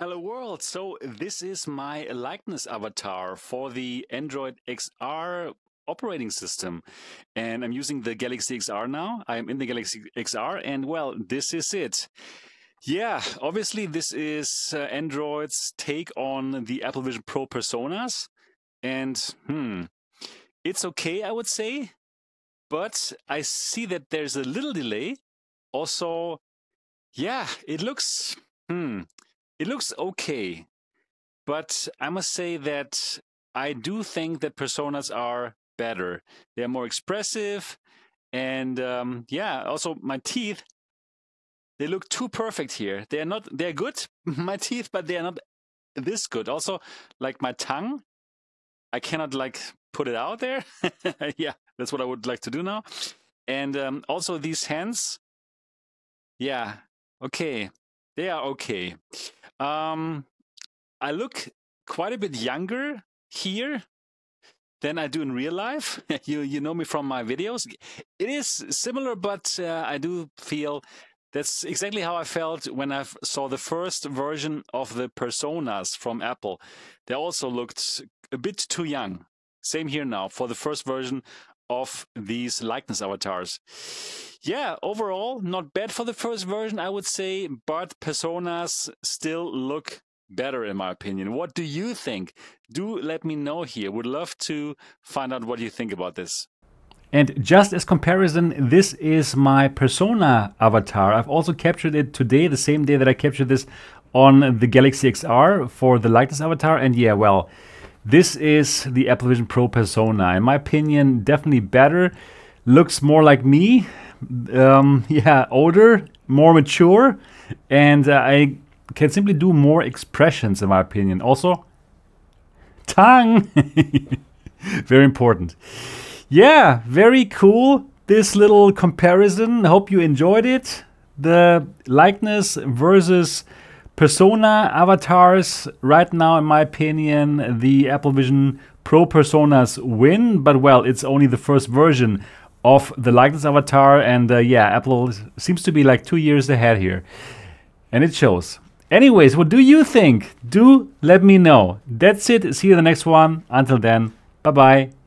Hello world. So this is my likeness avatar for the Android XR operating system. And I'm using the Galaxy XR now. I'm in the Galaxy XR and well, this is it. Yeah, obviously this is uh, Android's take on the Apple Vision Pro personas. And hmm, it's okay, I would say. But I see that there's a little delay. Also, yeah, it looks, hmm, it looks okay, but I must say that I do think that personas are better. They're more expressive, and um, yeah, also my teeth. They look too perfect here. They're not. They're good, my teeth, but they are not this good. Also, like my tongue, I cannot like put it out there. yeah, that's what I would like to do now. And um, also these hands. Yeah, okay, they are okay. Um, I look quite a bit younger here than I do in real life. you you know me from my videos. It is similar, but uh, I do feel that's exactly how I felt when I saw the first version of the personas from Apple. They also looked a bit too young. Same here now for the first version of these likeness avatars. Yeah, overall, not bad for the first version, I would say, but personas still look better in my opinion. What do you think? Do let me know here. Would love to find out what you think about this. And just as comparison, this is my persona avatar. I've also captured it today, the same day that I captured this on the Galaxy XR for the likeness avatar. And yeah, well, this is the Apple Vision Pro persona. In my opinion, definitely better. Looks more like me. Um, yeah, older, more mature, and uh, I can simply do more expressions, in my opinion. Also, tongue. very important. Yeah, very cool. This little comparison. Hope you enjoyed it. The likeness versus persona avatars right now in my opinion the apple vision pro personas win but well it's only the first version of the likeness avatar and uh, yeah apple seems to be like two years ahead here. And it shows. Anyways what do you think? Do let me know. That's it. See you in the next one. Until then bye bye